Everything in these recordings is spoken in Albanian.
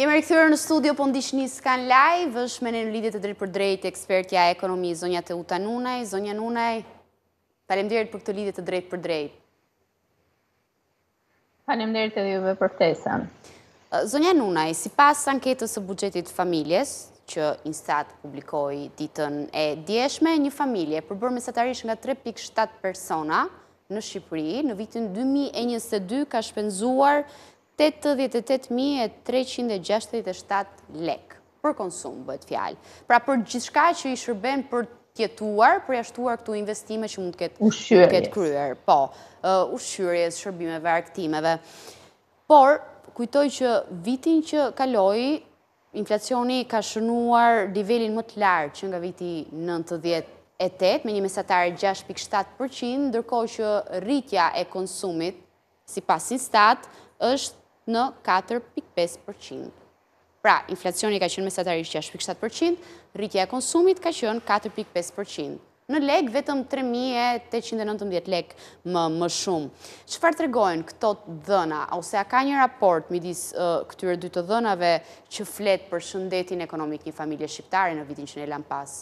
Jemi rikthyer në studio, po ndiqni Scan live, është me ne në lidhje të drejtpërdrejtë, ekspertja e ekonomisë, zonja Teuta Nunaj, zonja Nunaj, faleminderit për këtë lidhje të drejtpërdrejtë. Faleminderit edhe juve për ftesën. Zonja Nunaj, sipas anketës e buxhetit të familjes, që Instat publikoi ditën e djeshme, një familje e përbërë mesatarisht nga 3.7 persona, në Shqipëri, në vitin 2022 ka shpenzuar 88.367 lekë për konsum, bëhet fjalë. Pra për gjithçka që i shërben për të jetuar, përjashtuar këtu investime që mund të ketë kryer. Po, ushqyerjes, shërbimeve, argëtimeve. Por, kujtoj që vitin që kaloi, Inflacioni ka shënuar nivelin më të lartë që nga viti nëntëdhjetë e tetë, me një mesatare gjashtë pikë shtatë për qind, ndërkohë që rritja e konsumit, sipas Instat, është në katër pikë pesë për qind. Pra, inflacioni ka qenë mesatarisht gjashtë pikë shtatë për qind, rritja e konsumit ka qenë katër pikë pesë për qind. Në lekë vetëm tre mijë e tetëqind e nëntëdhjetë lekë më shumë. Çfarë tregojnë këto të dhëna ose a ka një raport midis këtyre dy të dhënave që flet për shëndetin ekonomik të një familje shqiptare në vitin që ne lamë pas?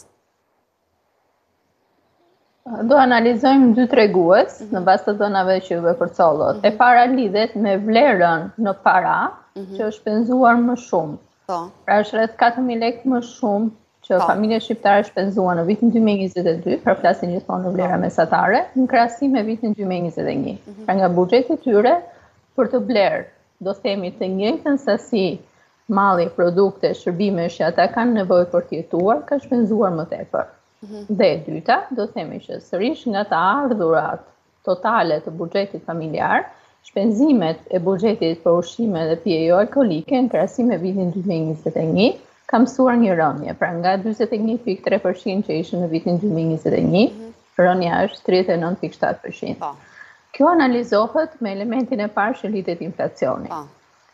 Do analizojmë dy tregues mm -hmm. në bazë të dhënave që ju përcollët. Mm -hmm. E para lidhet me vlerën në para mm -hmm. që është shpenzuar më shumë. Po. Pra është rreth 4000 lekë më shumë që po. familjet shqiptare shpenzuan në vitin 2022, pra flasim gjithmonë në vlera po. mesatare, në krahasim me vitin 2021. Mm -hmm. Pra nga buxheti i tyre për të blerë, do themi të njëjtën sasi malli, produktesh, shërbimesh që ata kanë nevojë për të jetuar, kanë shpenzuar më tepër. Mm -hmm. Dhe e dyta, do themi që sërish nga të ardhurat totale të buxhetit familjar, shpenzimet e buxhetit për ushqime dhe pije jo alkoolike në krahasim me vitin 2021 kanë pësuar një rënie. Pra nga 41.3% që ishin në vitin 2021, mhm. rënia është 39.7%. Po. Kjo analizohet me elementin e parë që lidhet me inflacionin. Po.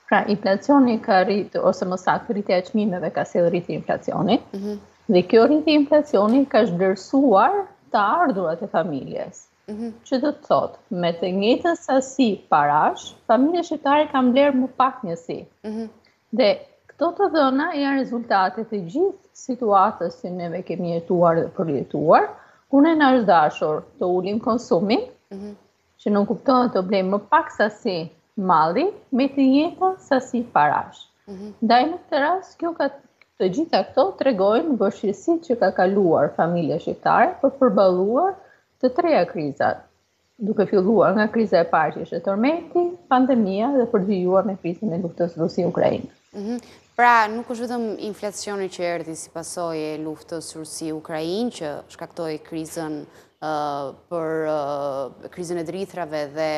Pra, inflacioni ka rritur, ose më saktë, rritja e çmimeve ka sjellë rritje inflacioni, mhm. dhe kjo rritje inflacioni ka zhvlerësuar të ardhurat e familjes. Mhm. Që do të thotë, me të njëjtën sasi parash, familjet shqiptare kanë blerë më pak njësi. Mhm. Dhe këto të dhëna janë rezultate të gjithë situatës që neve kemi jetuar dhe përjetuar, kur ne na është dashur të ulim konsumin, që nuk kuptohet të blejë më pak sasi malli, me të njëjtën sasi parash. Mm -hmm. Ndaj në këtë rast, kjo ka të gjitha këto tregojnë vështirësitë që ka kaluar familja shqiptare për përballuar të treja krizat, duke filluar nga kriza e parë që ishte tërmeti, pandemia dhe për vijuar me krizën e luftës Rusi-Ukraina. Mhm. Pra, nuk është vetëm inflacioni që erdhi si pasojë e luftës Rusi-Ukrainë, që shkaktoi krizën për krizën e drithërave dhe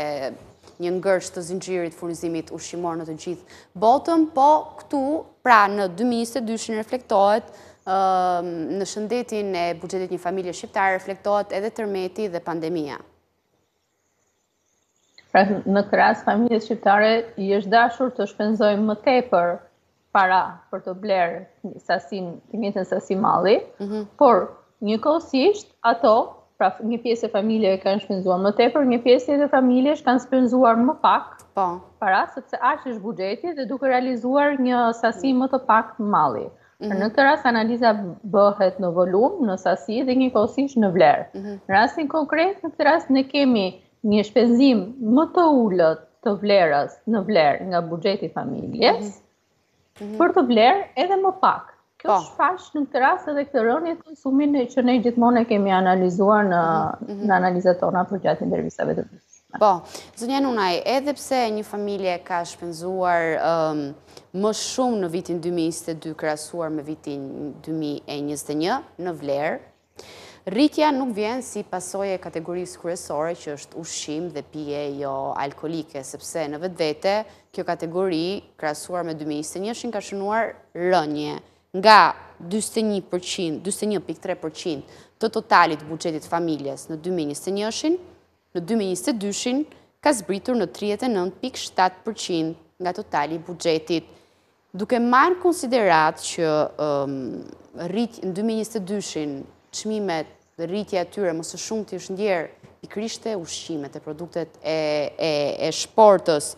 një ngërç të zinxhirit të furnizimit ushqimor në të gjithë botën, po këtu, pra në 2022 reflektohet në shëndetin e buxhetit të një familje shqiptare, reflektohet edhe tërmeti dhe pandemia. Pra në këtë rast familjes shqiptare i është dashur të shpenzojë më tepër para për të blerë sasinë, të njëtën sasi malli, mm -hmm. por njëkohësisht ato, pra një pjesë e familjeve kanë shpenzuar më tepër, një pjesë e familjeve kanë shpenzuar më pak po. para, sepse aq është buxheti dhe duke realizuar një sasi më të pak malli. Mm -hmm. Në këtë rast analiza bëhet në volum, në sasi dhe njëkohësisht në vlerë. Mm -hmm. Në rastin konkret, në këtë rast ne kemi një shpenzim më të ulët të vlerës në vlerë nga buxheti i familjes mm -hmm. për të blerë edhe më pak. Kjo po. shfaq në këtë rast edhe këtë rënie të konsumit që ne gjithmonë e kemi analizuar në mm -hmm. në analizat tona përgjatë intervistave të. Po, zonja Nunaj, edhe pse një familje ka shpenzuar ëh um, më shumë në vitin 2022 krahasuar me vitin 2021 në vlerë. Rritja nuk vjen si pasojë e kategorisë kryesore që është ushqim dhe pije joalkoolike, sepse në vetvete kjo kategori krahasuar me 2021 ka shënuar rënie nga 21.3% të totalit të buxhetit të familjes në 2021 në dy mijë e njëzet e dy-shin ka zbritur në tridhjetë e nëntë pikë shtatë për qind nga totali i buxhetit. Duke marrë në konsideratë që rrit në dy mijë e njëzet e dy-shin çmimet dhe rritja e tyre më së shumti është ndier pikërisht te ushqimet, te produktet e shportës,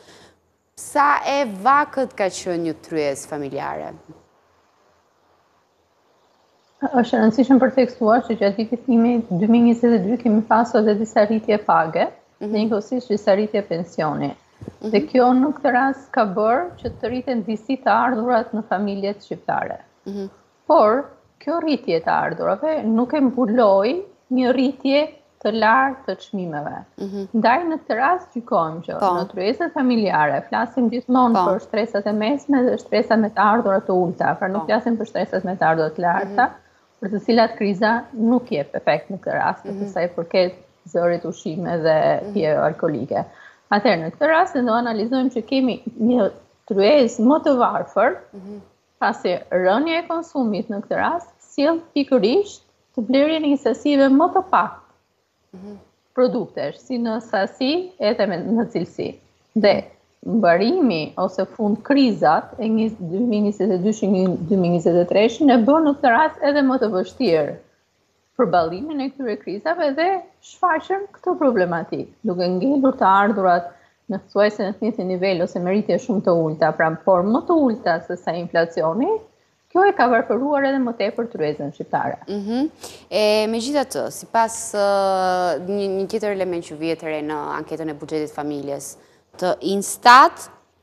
Sa e vakët ka qenë një tryezë familjare? Është e rëndësishme për të theksuar që gjatë vitit 2022 kemi pasur edhe disa rritje page, mm -hmm. njëkohësisht disa rritje pensioni. Mm -hmm. Dhe kjo në këtë rast ka bërë që të rriten disi të ardhurat në familjet shqiptare. Mm -hmm. Por, kjo rritje e të ardhurave nuk e mbuloi një rritje të lartë të çmimeve. Mm -hmm. Ndaj në këtë rast gjykojmë që po. në tryezat familjare flasim gjithmonë po. për shtresat e mesme dhe shtresat me të ardhura të ulëta, pra nuk po. flasim për shtresat me të ardhura të larta, mm -hmm. për të cilat kriza nuk jep efekt në këtë rast, mm -hmm. sa i përket zërit ushqime dhe mhm. pije mm -hmm. alkoolike. Atëherë në këtë rast do analizojmë që kemi një tryezë më të varfër, mm -hmm pasi rënia e konsumit në këtë rast sjell pikërisht blerjen e një sasive më të pak mhm. produktesh, si në sasi edhe në cilësi. Dhe mbarimi ose fundkrizat e 2022-2023 e bën në këtë rast edhe më të vështirë përballimin e këtyre krizave dhe shfaqin këtë problematikë, duke ngelur të ardhurat pothuajse në të njëjtin nivel ose me rritje shumë të ulëta, pra por më të ulëta sesa inflacioni, kjo e ka varfëruar edhe më tepër tryezën shqiptare. Ëh. Mm e megjithatë, sipas uh, një, një tjetër element që vihet re në anketën e buxhetit të familjes të Instat,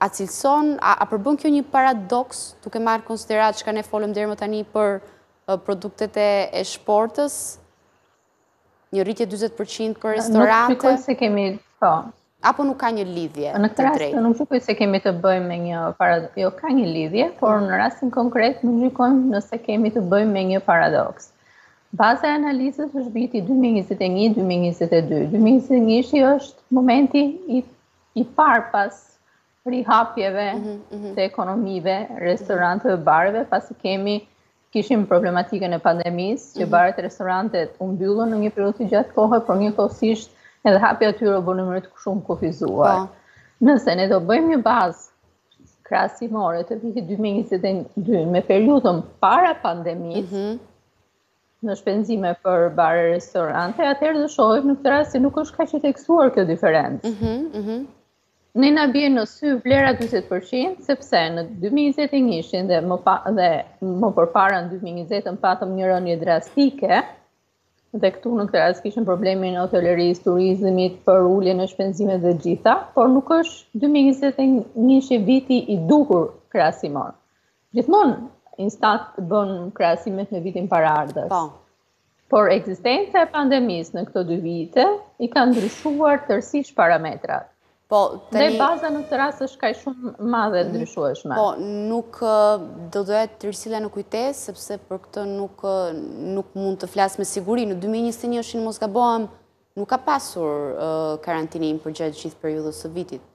A cilëson, a përbën kjo një paradoks, duke marrë në konsideratë çka ne folëm deri më tani për produktet e shportës, një rritje 40% për restorante? Nuk gjykoj se kemi, po. Apo nuk ka një lidhje të drejtë? Në këtë rast nuk gjykoj se kemi të bëjmë me një paradoks, jo ka një lidhje, por mm. në rastin konkret nuk gjykoj se kemi të bëjmë me një paradoks. Baza e analizës është viti 2021-2022. 2021 është momenti i i parë pas rihapjeve mm -hmm, mm -hmm. të ekonomive, restoranteve dhe bareve, pasi kemi kishim problematikën e pandemisë, që mm -hmm. baret e restorantet u mbyllën në një periudhë të gjatë kohe, por njëkohësisht edhe hapja e tyre u bë në mënyrë shumë të kufizuar. Po. Nëse ne do bëjmë një bazë krahasimore të vitit 2022 me periudhën para pandemisë, mm -hmm. në shpenzime për bare e restorante, atëherë do shohim në këtë rast se nuk është kaq e theksuar kjo diferencë. Mhm, mm mhm. Mm ne na bie në sy vlera 40%, sepse në 2021-shin dhe më pa, dhe më përpara në 2020 patëm një rënie drastike dhe këtu në këtë rast kishim problemin e hotelerisë, turizmit, për uljen e shpenzimeve dhe të gjitha, por nuk është 2021-shi viti i duhur krahasimor. Gjithmonë Instat bën krahasimet me vitin paraardhës. Po. Por ekzistenca e pandemisë në këto dy vite i ka ndryshuar tërësisht parametrat. Po, të një... Dhe baza në këtë rast është kaq shumë e madhe mhm. e ndryshueshme. Po, nuk do doja ta risillja në kujtesë, sepse për këtë nuk, nuk mund të flas me siguri. Në 2021-shin, në mos gabohem, nuk ka pasur uh, karantinim përgjatë gjithë periudhës së vitit.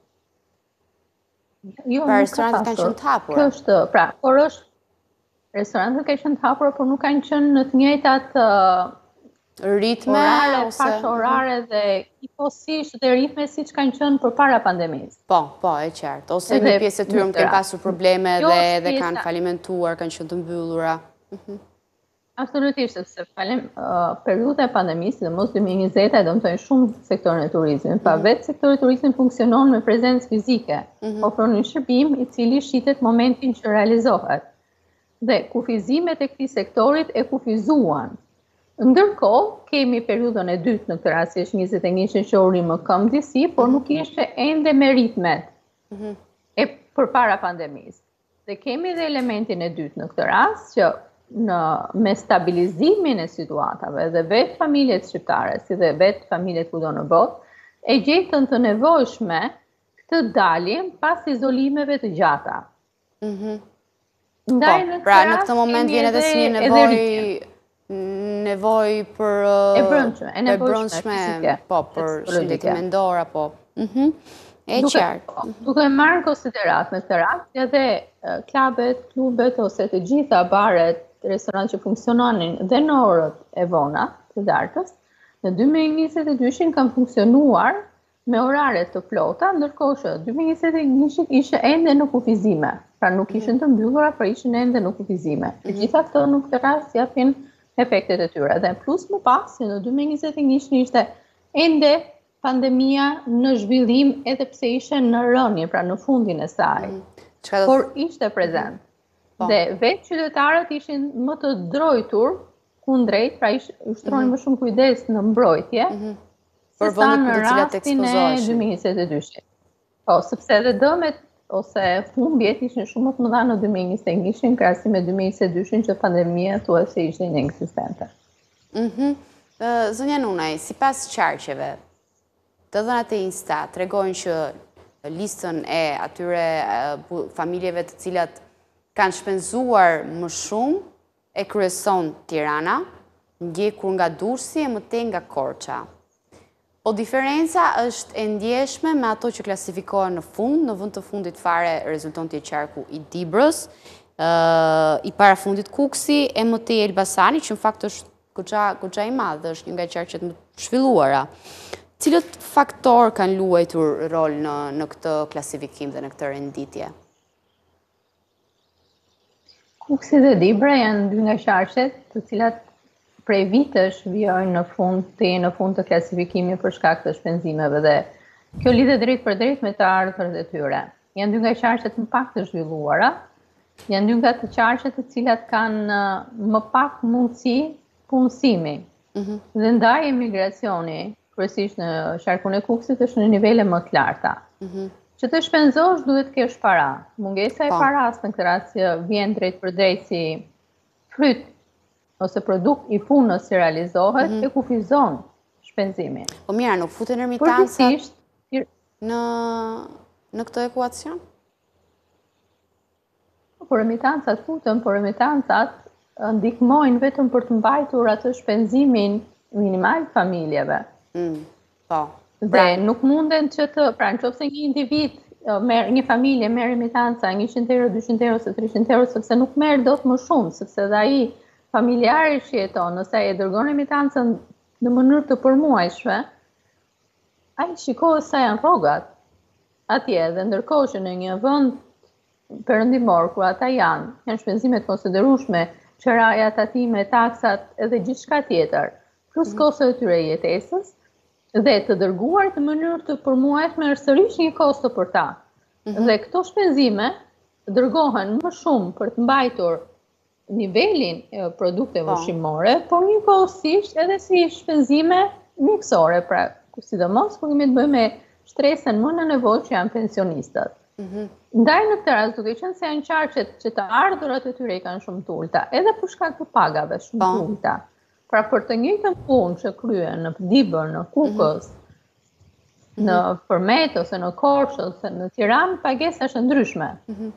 Jo, pra restorantet kanë qenë të hapura. Kjo është, pra, por është restorantet kanë qenë të hapura, por nuk kanë qenë në të njëjtat ritme orare, ose pas orare dhe ritme siç kanë qenë përpara pandemisë. Po, po, e qartë. Ose një pjesë e tyre kanë pasur probleme dhe dhe kanë falimentuar, kanë qenë të mbyllura. Mhm. Absolutisht, sepse falem periudha e pandemisë, sidomos 2020 e dëmtoi shumë sektorin e turizmit. Pa mhm. vetë sektori i turizmit funksionon me prezencë fizike, mhm. ofron një shërbim i cili shitet momentin që realizohet. Dhe kufizimet e këtij sektori të kufizuan. Ndërkohë, kemi periudhën e dytë në këtë rast, që është 21 që e ngriti më këmbë disi, por mhm. nuk ishte ende me ritmet e përpara pandemisë. Dhe kemi dhe elementin e dytë në këtë rast që me stabilizimin e situatave dhe vetë familjet shqiptare, si dhe vetë familjet kudo në botë, e gjetën të nevojshme këtë dalje pas izolimeve të gjata. Mm -hmm. Ndaj, po, në pra në këtë moment vjen edhe si një nevoj Nevojë për... E brendshme, e nevojshme, fizike. Po, për shëndetin mendor, po. Mhm. E qartë. Po, duke marrë konsideratë në këtë rast, edhe klabet, klubet, ose të gjitha baret, restorant që funksiononin dhe në orët e vona të darkës, në 2022 kanë funksionuar me orare të plota, ndërkohë që 2021-shin ishte ende në kufizime, pra nuk mhm. ishin të mbyllura, pra ishin ende në kufizime. Të mhm. gjitha këto në këtë rast japin efektet e tyre. Dhe plus më pas, se në 2021-shin ishte ende pandemia në zhvillim edhe pse ishte në rënie, pra në fundin e saj, mhm. por ishte prezent. Po. Dhe vetë qytetarët ishin më të drojtur kundrejt, pra ushtronin më shumë kujdes në mbrojtje, për vendet për të cilat të ekspozoheshin. Sesa në rastin e 2022, po, sepse dhe dëmet ose humbjet ishin shumë më të mëdha në 2021-shin krahasim me 2022-shin që pandemia thuajse ishte inekzistente. Mhm. Mm Zonja Nunaj, sipas qarqeve, të dhënat e INSTAT tregojnë që listën e atyre familjeve të cilat kanë shpenzuar më shumë E kryeson Tirana, ndjekur nga Durrësi e më tej nga Korça. Po diferenca është e ndjeshme me ato që klasifikohen në fund, në vend të fundit fare rezulton të jetë qarku i Dibrës, i parafundit Kukësi e më tej Elbasani, që në fakt është goxha goxha i madh, është një nga qarqet më të zhvilluara. Cilët faktorë kanë luajtur rol në në këtë klasifikim dhe në këtë renditje? Kuksi dhe Dibra janë dy nga qarqet të cilat prej vitesh vijojnë në fund të jenë në fund të klasifikimit për shkak të shpenzimeve dhe kjo lidhet drejt për drejt me të ardhurat e tyre. Janë dy nga qarqet më pak të zhvilluara, janë dy nga të qarqet të cilat kanë uh, më pak mundësi punësimi, Mhm. Dhe ndaj emigracioni, kryesisht në qarkun e Kukësit është në nivele më të larta. Mhm. Që të shpenzosh duhet të kesh para. Mungesa e po. parasë në këtë rast që vjen drejt për drejt si fryt ose produkt i punës që realizohet mhm. e kufizon shpenzimin. Po mirë, nuk futen remitancat në këtë ekuacion? Po remitancat futen, por remitancat ndihmojnë vetëm për të mbajtur atë shpenzimin minimal të familjeve. Mm, po. Dhe pra. nuk munden që të, pra në qofë se një individ, mer, një familje merr remitanca, 100 euro, 200 euro, 300 euro, sepse nuk merr dot më shumë, sepse dhe ai familjari që jeton, nëse e dërgon remitancën në mënyrë të përmuajshme, Ai shikon sa janë rrogat atje dhe ndërkohë që në një vend perëndimor ku ata janë, janë shpenzime të konsiderueshme, qeraja, tatime, taksat edhe gjithçka tjetër, plus mm. kosto e tyre e jetesës dhe të dërguarit në mënyrë të përmuajshme është sërish një kosto për ta. Mm -hmm. Dhe këto shpenzime dërgohen më shumë për të mbajtur nivelin e produkteve po. ushqimore, por njëkohësisht edhe si shpenzime mjekësore, pra sidomos kur kemi të bëjmë me shtresën më në nevojë që janë pensionistët. Mhm. Ndaj në këtë rast duke qenë se janë qarqet që të ardhurat e tyre i kanë shumë të ulta, edhe për shkak të pagave shumë po. të ulta. Pra për të njëjtën punë që kryen në Dibër, në Kukës, mm -hmm. në mhm. Përmet ose në Korçë ose në Tiranë, pagesa është e ndryshme. Mm -hmm.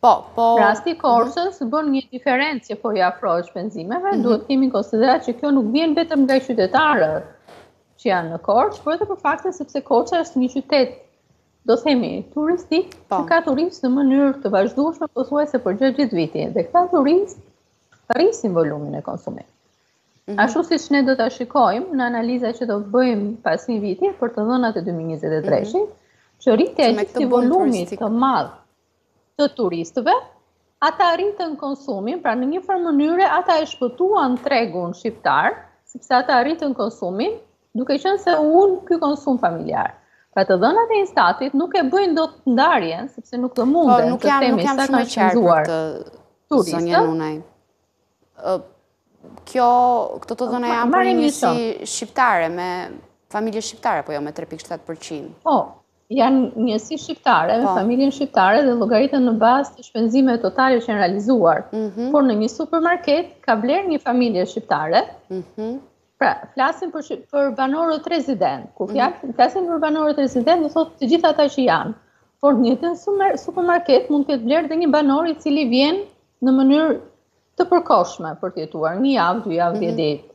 Po, po. Rasti i mhm. Korçës mm -hmm. bën një diferencë që po i afrohet shpenzimeve, mm -hmm. duhet të kemi në konsideratë që kjo nuk vjen vetëm nga qytetarët që janë në Korçë, por edhe për faktin sepse Korça është një qytet do themi turistik, po. që ka turistë në mënyrë të vazhdueshme pothuajse përgjatë gjithë vitit. Dhe këta turistë rrisin volumin e konsumit. Mhm. Ashtu siç ne do ta shikojmë në analiza që do bëjmë pas një viti për të dhënat e 2023, mhm. që rritja e gjithë atij volumit të madh të turistëve, ata rritën konsumin, pra në një farë mënyre ata e shpëtuan tregun shqiptar, sepse ata rritën konsumin, Duke qenë se u ul ky konsum familjar. Pra të dhënat e Instatit nuk e bëjnë dot ndarjen, sepse nuk do mundemi, po, të themi sa kanë shpenzuar turistët. Kjo, këto të dhëna janë për njësi shqiptare, me familje shqiptare, po jo me 3.7%. Po, janë njësi shqiptare, me po. familjen shqiptare dhe llogariten në bazë të shpenzimeve totale që janë realizuar. Mhm. Por në një supermarket ka blerë një familje shqiptare, mhm. Pra, flasim për, për banorët rezident. Kur mhm. flasim, mm. flasim për banorët rezident, do të thotë të gjithë ata që janë. Por në këtë supermarket mund të ketë blerë dhe një banor i cili vjen në mënyrë të përkohshme për të jetuar, një javë, dy javë, dhjetë mm -hmm. ditë.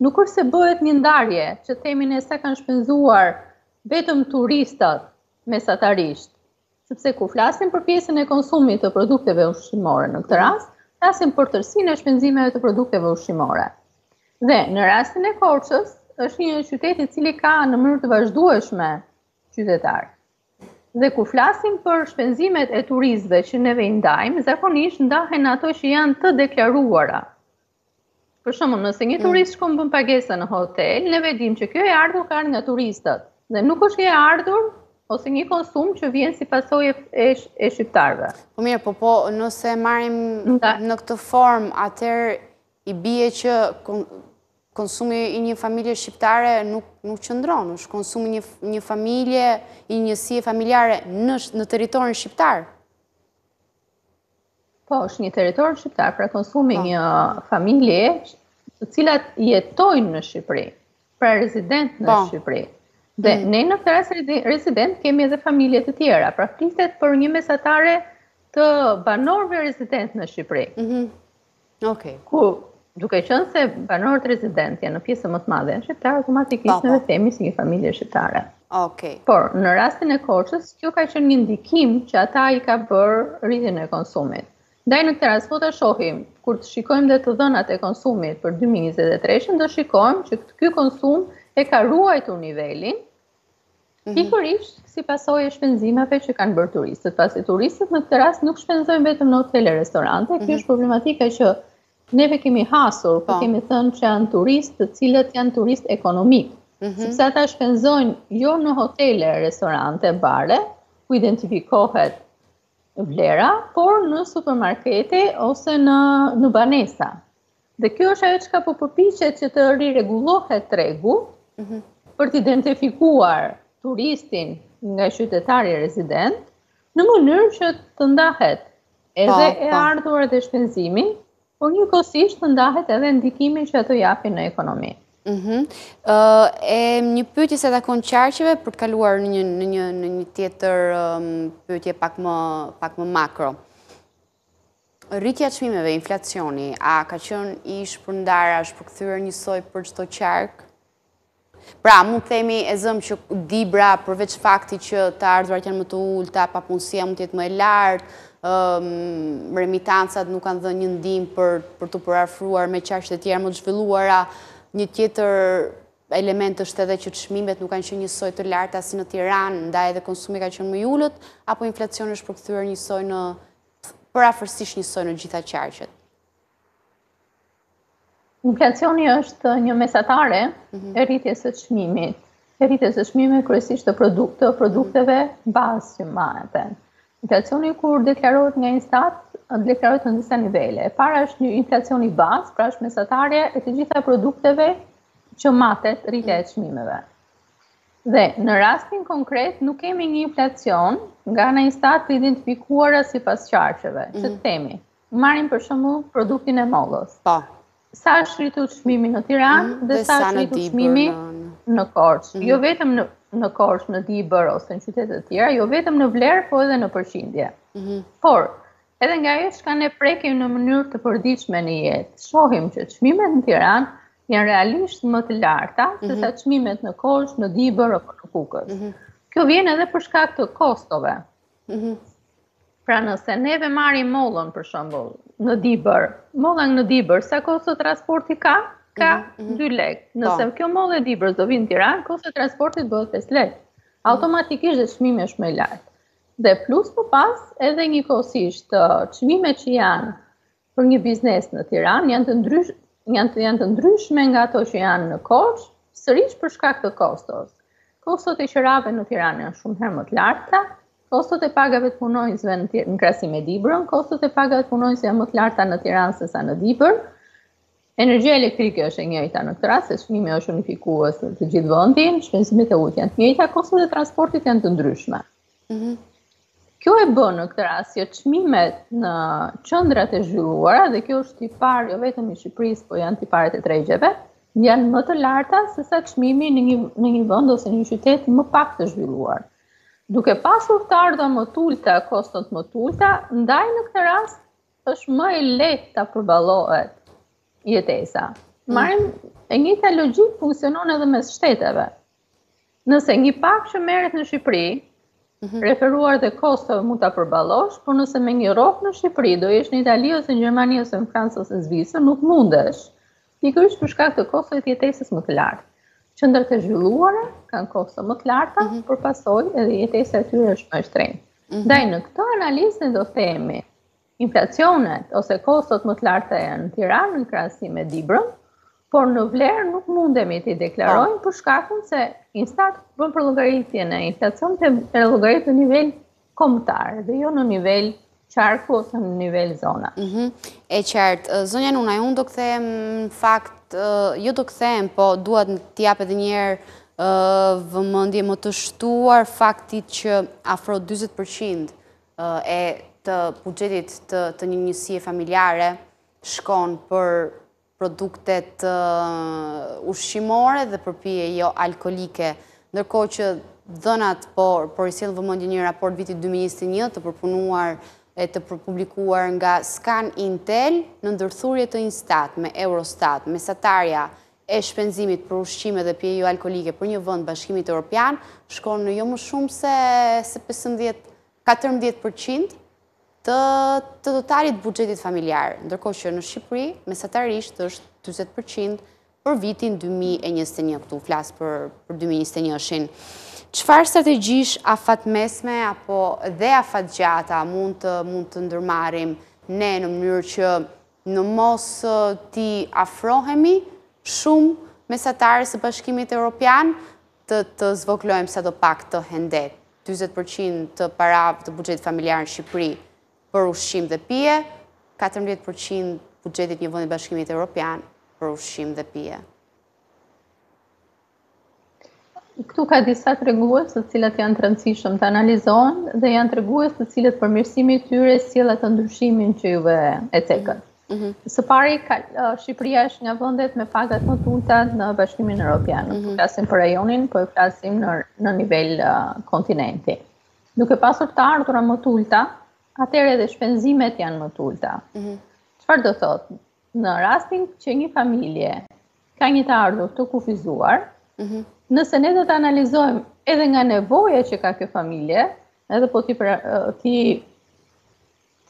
Nuk është se bëhet një ndarje që themi ne sa kanë shpenzuar vetëm turistët mesatarisht, Sepse kur flasim për pjesën e konsumit të produkteve ushqimore në këtë rast, flasim për tërësinë e shpenzimeve të produkteve ushqimore. Dhe në rastin e Korçës, është një qytet i cili ka në mënyrë të vazhdueshme qytetarë. Dhe kur flasim për shpenzimet e turistëve që ne i ndajmë, zakonisht ndahen ato që janë të deklaruara Për shembull, nëse një mm. turist shkon bën pagesa në hotel, ne e dimë që kjo e ardhur ka ardhur nga turistët. Dhe nuk është një e ardhur ose një konsum që vjen si pasojë e, e shqiptarëve. Po mirë, po po, nëse marrim në këtë form, atëherë i bie që konsumi i një familje shqiptare nuk, nuk qëndron, është konsumi i një, një familje, i njësie familjare në, në territorin shqiptar. Po, është një territor shqiptar, pra konsumi i po. një familje të cilat jetojnë në Shqipëri, pra rezident në po. Shqipëri. Dhe mm. ne në këtë rast rezident kemi edhe familje të tjera, pra flitet për një mesatare të banorëve rezident në Shqipëri. Mhm. Okej. Ku duke qenë se banorët rezidentë janë në pjesën më të madhe janë shqiptarë, automatikisht ne themi si një familje shqiptare. Okej. Por në rastin e Korçës, kjo ka qenë një ndikim që atje ka bërë rritjen e konsumit. Ndaj në këtë rast po ta shohim, kur të shikojmë dhe të dhënat e konsumit për 2023-shin, do shikojmë që ky konsum e ka ruajtur nivelin, Mhm. Pikërisht mm -hmm. si pasojë e shpenzimeve që kanë bërë turistët, pasi turistët në këtë rast nuk shpenzojnë vetëm në hotele, restorante, mm -hmm. kjo mhm. është problematika që neve kemi hasur, kur kemi thënë që janë turistë, të cilët janë turistë ekonomikë. Mm -hmm. Sepse ata shpenzojnë jo në hotele, restorante, bare, ku identifikohet vlera, por në supermarkete ose në banesa. Dhe kjo është ajo çka po përpiqet që të rirregullohet tregu mhm. për të identifikuar turistin nga qytetari rezident në mënyrë që të ndahet edhe e ardhura dhe shpenzimi, por njëkohësisht të ndahet edhe ndikimi që ato japin në ekonomi. Mhm. E një pyetje sa i takon qarqeve për të kaluar në një tjetër pyetje pak më makro. Rritja e çmimeve, inflacioni, a ka qenë i shpërndarë, a është përkthyer njësoj për çdo qark? Pra, mund të themi e zëmë që Dibra, përveç fakti që të ardhurat janë më të ulta, papunësia mund të jetë më e lartë, remitancat nuk kanë dhënë një ndihmë për t'u përafruar me qarqet e tjera më të zhvilluara, një tjetër Element është edhe që çmimet nuk kanë qenë njësoj të larta si në Tiranë, ndaj edhe konsumi ka qenë më i ulët, apo inflacioni është përkthyer njësoj në përafërsisht njësoj në gjitha qarqet? Inflacioni është një mesatare mhm. e rritjes së çmimit, e rritjes së çmimit kryesisht të produkte, produkteve bazë që maten. Inflacioni kur deklarohet nga Instat, deklarohet në disa nivele. E para është një inflacion i bazë, pra është mesatarja e të gjitha produkteve që matet rritja e çmimeve. Dhe në rastin konkret nuk kemi një inflacion nga ana e Instat të identifikuara sipas qarqeve, që të mhm. themi. Marrim për shembull produktin e mollës. Po. Sa është rritur çmimi në Tiranë dhe sa është rritur çmimi në Korçë? Mhm. Jo vetëm në në Korçë, në Dibër ose në qytete të tjera, jo vetëm në vlerë, por edhe në përqindje. Mhm. Por edhe nga ajo çka ne prekim në mënyrë të përditshme në jetë, shohim që çmimet në Tiranë janë realisht më të larta se mhm. sa çmimet në Korçë, në Dibër apo në Kukës. Kjo vjen edhe për shkak të kostove. Mhm. Pra nëse neve marrim mollën për shembull në Dibër, molla në Dibër, sa kosto transporti ka? Ka 2 mhm, mhm. lekë. Po. Nëse kjo mollë e Dibrës do vijë në Tiranë, kosto e transportit bëhet 5 lekë. Automatikisht dhe çmimi është më i lartë. Dhe plus më po pas edhe njëkohësisht çmimet që janë për një biznes në Tiranë janë të ndrysh janë të janë të ndryshme nga ato që janë në Korçë, sërish për shkak të kostos. Kostot e qerave në Tiranë janë shumë herë më të larta, kostot e pagave të punonjësve në në krahasim me Dibrën, kostot e pagave të punonjësve janë më të larta në Tiranë sesa në Dibër. Energjia elektrike është e njëjta në këtë rast, se çmimi është unifikues në të gjithë vendin, shpenzimet e ujit janë të njëjta, kostot e transportit janë të ndryshme. Mhm. Kjo e bën në këtë rast që çmimet në qendrat e zhvilluara dhe kjo është tipar jo vetëm i Shqipërisë, por janë tiparet e tregjeve, janë më të larta se sa çmimi në një në një vend ose një qytet më pak të zhvilluar. Duke pasur të ardhura më të ulta, kostot më të ulta, ndaj në këtë rast është më e lehtë ta përballohet jetesa. Mm. Dhe e njëjta logjikë funksionon edhe mes shteteve. Nëse një pagë që merret në Shqipëri, mm -hmm. referuar dhe kostos mund ta përballosh, por nëse me një rrogë në Shqipëri do jetosh në Itali ose në Gjermani ose në Francë ose në Zvicër, nuk mundesh. Pikërisht për shkak të kostove të jetesës më të lartë. Qendrat e zhvilluara kanë kosto më të larta, mm -hmm. për pasojë edhe jetesa e tyre është më e shtrenjtë. Mhm. Ndaj në këtë analizë ne do themi Inflacionet ose kostot më të larta janë në Tiranë në krahasim me Dibrën, por në vlerë nuk mundemi t'i deklarojmë për shkakun se Instat bazën për llogaritjen e inflacionit e llogarit në nivel kombëtar dhe jo në nivel qarku ose në nivel zona. Mhm. E qartë, zonja Nunaj, unë do kthehem në fakt, jo do kthehem, po dua t'i jap edhe një herë vëmendje më të shtuar faktit që afro 40% e të buxhetit të, të një njësie familjare shkon për produktet ushqimore dhe për pije joalkoolike, ndërkohë që të dhënat po, po i sjell në vëmendje një raport të vitit 2021 të përpunuar e të publikuar nga Scan Intel në ndërthurje të Instat me Eurostat, mesatarja e shpenzimit për ushqime dhe pije joalkoolike për një vend të Bashkimit Europian shkon në jo më shumë se se pesëmbëdhjetë, katërmbëdhjetë për qind të të totalit të buxhetit familjar, ndërkohë që në Shqipëri mesatarisht është dyzet për qind për vitin dy mijë e njëzet e një, këtu flas për për dy mijë e njëzet e njëshin. Çfarë strategjish afatmesme apo dhe afatgjata mund të mund të ndërmarrim ne në mënyrë që në mos t'i afrohemi shumë mesatares së Bashkimit Europian, të të zvogëlojmë sadopak këtë hendek, dyzet për qind të parave të buxhetit familjar në Shqipëri për ushqim dhe pije, katërmbëdhjetë për qind buxhetit të një vendi të Bashkimit Europian për ushqim dhe pije. Këtu ka disa tregues të cilët janë të rëndësishëm të analizohen dhe janë tregues të cilët përmirësimi i tyre sjell atë ndryshimin që juve e cekën. Mhm, mhm. Së pari, Shqipëria është nga vendet me pagat më të ulta në Bashkimin Europian. Nuk mhm. flasim për rajonin, por po flasim në nivel kontinenti. Duke pasur të ardhura më të ulta, atëherë edhe shpenzimet janë më të ulta. Çfarë do thotë? Në rastin që një familje ka një të ardhur të kufizuar, mhm. nëse ne do të analizojmë edhe nga nevoja që ka kjo familje, edhe po t'i pra, t'i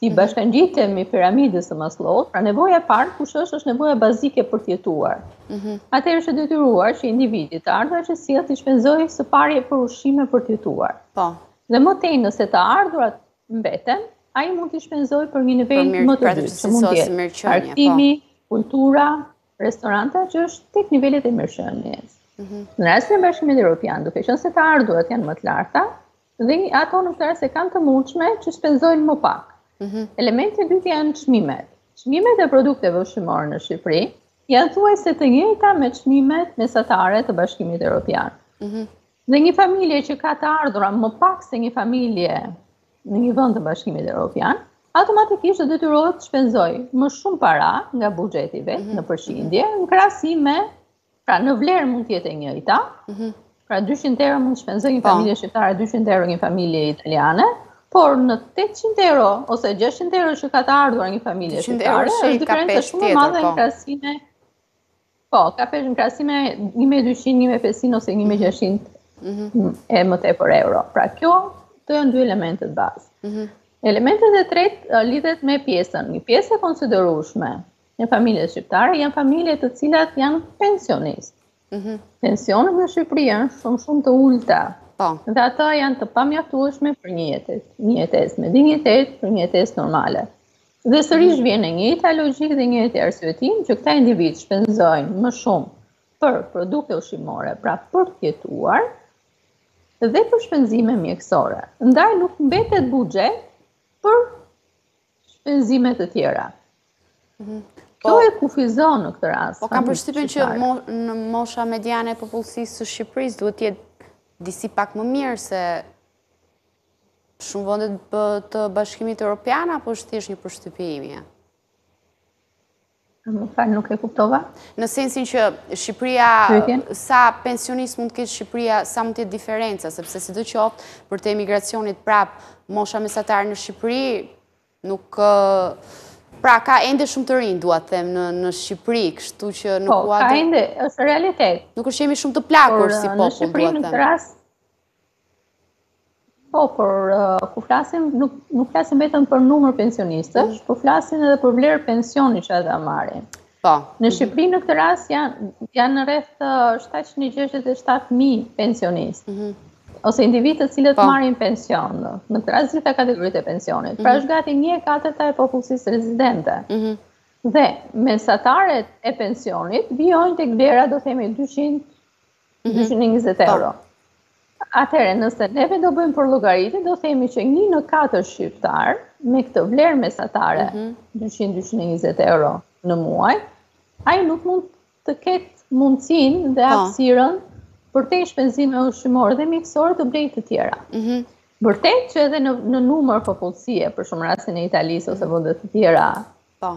t'i mhm. bashkangjitemi piramidës së Maslow, pra nevoja e parë kush është është nevoja bazike për të jetuar. Mhm. Atëherë është i detyruar që individi të ardhurat që sjell t'i shpenzojë së pari për ushqime për të jetuar. Po. Dhe më tej nëse të ardhurat mbeten, ai mund t'i shpenzojë për një nivel më të dytë, pra që mund të jetë po. argëtimi, kultura, restorante që është tek nivelet e mirëqenies. Mhm. Në rastin e Bashkimit Evropian, duke qenë se të ardhurat janë më të larta, dhe ato në këtë rast e kanë të mundshme që të shpenzojnë më pak. Mhm. Elementi i dytë janë çmimet. Çmimet e produkteve ushqimore në Shqipëri janë thuajse të njëjta me çmimet mesatare të Bashkimit Evropian. Mhm. Dhe një familje që ka të ardhura më pak se një familje në një vend të Bashkimit Evropian, automatikisht do detyrohet të shpenzojë më shumë para nga buxheti i vet mhm. në përqindje në krahasim me pra në vlerë mund të jetë e njëjta. Mhm. Pra 200 euro mund të shpenzojë një po. familje shqiptare, 200 euro një familje italiane, por në 800 euro ose 600 euro që ka të ardhura një familje shqiptare, është diferenca shumë e madhe në po. krahasim me Po, ka pesh në krahasim me 1200, 1500 ose 1600 mm -hmm. e më tepër euro. Pra kjo këto janë dy elementet bazë. Mm -hmm. Elementi i tretë lidhet me pjesën. Një pjesë e konsiderueshme e familjeve shqiptare janë familje të cilat janë pensionistë. Mm -hmm. Pensionet në Shqipëri janë shumë shumë të ulta. Po. Dhe ata janë të pamjaftueshme për një jetesë, një jetesë me dinjitet, për një jetesë normale. Dhe sërish vjen e njëjta logjikë dhe i njëjti arsyetim që këta individë shpenzojnë më shumë për produkte ushqimore, pra për të jetuar dhe për shpenzime mjekësore. Ndaj nuk mbetet buxhet për shpenzime të tjera. Mhm. Po, Kjo e kufizon në këtë rast. Po kam përshtypjen që mosha mediane e popullsisë së Shqipërisë duhet të jetë disi pak më mirë se Shumë vende të Bashkimit Evropian apo është thjesht një përshtypje e imja? Më fal nuk e kuptova. Në sensin që Shqipëria, sa pensionistë mund të ketë Shqipëria, sa mund të jetë diferenca, sepse sido qoftë përtej emigracionit prapë, mosha mesatare në Shqipëri, nuk... Pra, ka ende shumë të rinj, dua të them, në Shqipëri, kështu që në kuadrë... Po, ka ende, është realitet. Nuk është jemi shumë të plakur si popull, dua të them. Në Shqipëri, në këtë rast, Po, por uh, kur flasim, nuk, nuk flasim vetëm për numër pensionistësh, mm. por flasim edhe për vlerë pensioni që ata marrin. Po. Në Shqipëri në këtë rast janë janë rreth 767.000 pensionistë. Mm -hmm. Ose individë të cilët po. marrin pension, në këtë rast gjitha kategoritë e pensionit. Mm -hmm. Pra mhm. është gati 1/4 e popullsisë rezidente. Mm -hmm. Dhe mesataret e pensionit vijojnë tek vlera, do themi 200 Mhm. dyqind e njëzet po. euro. Atëherë, nëse neve do bëjmë për llogaritë, do themi që një në katër shqiptarë me këtë vlerë mesatare, mm -hmm. 200-220 euro në muaj, ai nuk mund të ketë mundësinë dhe po. hapësirën përtej shpenzime ushqimore dhe mjekësore të blejë të tjera. Mm -hmm. Vërtet që edhe në, në numër popullësie, për shembull rastin e Italisë ose vende të tjera, po.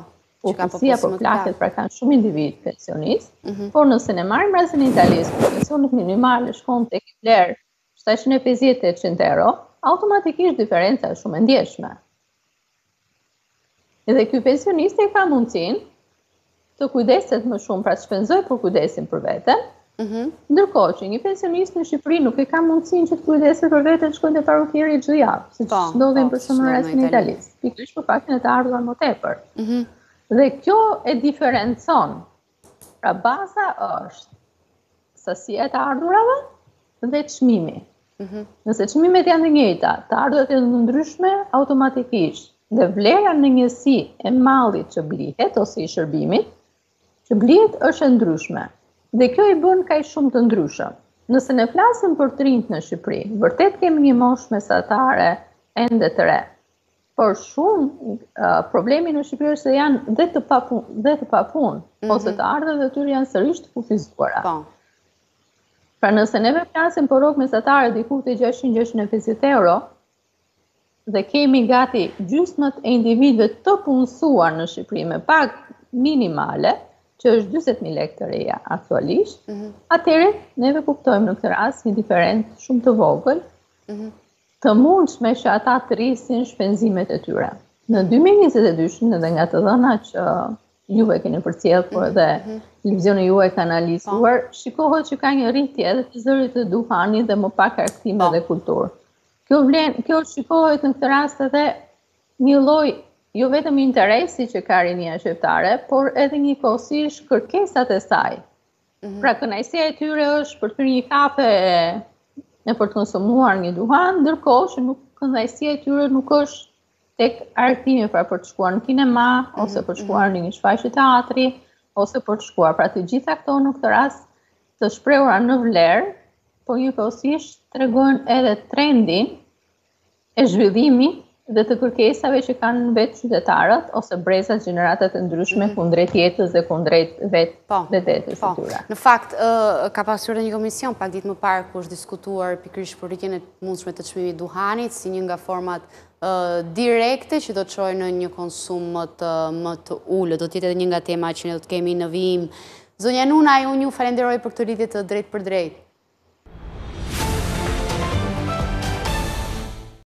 që ka popullsia po plaket, pra kanë shumë individë pensionistë, mm -hmm. por nëse ne marrim rastin e Italisë, ku pensionet minimale shkon tek vlerë 750-800 euro, automatikisht diferenca është shumë e ndjeshme. Edhe ky pensionist e ka mundësinë të kujdeset më shumë, pra të shpenzojë për kujdesin për veten, Mhm. Ndërkohë që një pensionist në Shqipëri nuk e ka mundësinë që të kujdeset për veten shkojë te parukieri çdo javë, siç po, ndodh po, për shembull rastin e Italisë. Pikërisht për faktin e të ardhurave më tepër. Mhm. Dhe kjo e diferencon. Pra baza është sasia e të ardhurave dhe çmimi. Mhm. Nëse çmimet janë të njëjta, të ardhurat janë të ndryshme automatikisht dhe vlera në njësi e mallit që blihet ose i shërbimit Që blihet është e ndryshme dhe kjo i bën kaq shumë të ndryshëm. Nëse ne flasim për të rinjtë në Shqipëri, vërtet kemi një moshë mesatare ende të re. Por shumë uh, problemi në Shqipëri është se janë dhe të papunë, dhe të papunë, mm -hmm. ose të ardhurat e tyre janë sërish të kufizuara. Po. Pra nëse neve flasim për rrogë mesatare diku te 600-650 euro, dhe kemi gati gjysmën e individëve të punësuar në Shqipëri me pagë minimale, që është 20.000 lekë të reja aktualisht, mm -hmm. atëherë neve kuptojmë në këtë rast një diferencë shumë të vogël, mm -hmm. të mundshme që ata të rrisin shpenzimet e tyre. Në 2022, edhe nga të dhënat që juve keni përcjellë, por mhm, edhe mhm. televizioni juaj ka analizuar, po. shikohet që ka një rritje edhe të zërit të duhanit dhe më pak argëtime po. dhe kulturë. Kjo vlen, kjo shikohet në këtë rast edhe një lloj jo vetëm interesi që ka rinia shqiptare, por edhe njëkohësisht kërkesat e saj. Mhm. Pra kënaqësia e tyre është për të pirë një kafe e për të konsumuar një duhan, ndërkohë që nuk kënaqësia e tyre nuk është tek argëtimi, pra për të shkuar në kinema mhm, ose për të mhm. shkuar në një shfaqje teatri ose për të shkuar. Pra të gjitha këto në këtë rast të shprehura në vlerë, po njëkohësisht tregojnë edhe trendin e zhvillimit dhe të kërkesave që kanë vetë qytetarët ose brezat gjeneratat e ndryshme mhm. kundrejt jetës dhe kundrejt vetë po, dhe vetes së po. tyre. Në fakt, ka pasur dhe një komision pak ditë më parë ku është diskutuar pikërisht për rritjen e mundshme të çmimit të duhanit si një nga format direkte që do të çojë në një konsum më të ulët. Do të jetë edhe një nga temat që ne do të kemi në vijim Zonja Nunaj, unë ju falenderoj për këtë lidhje të drejtpërdrejtë.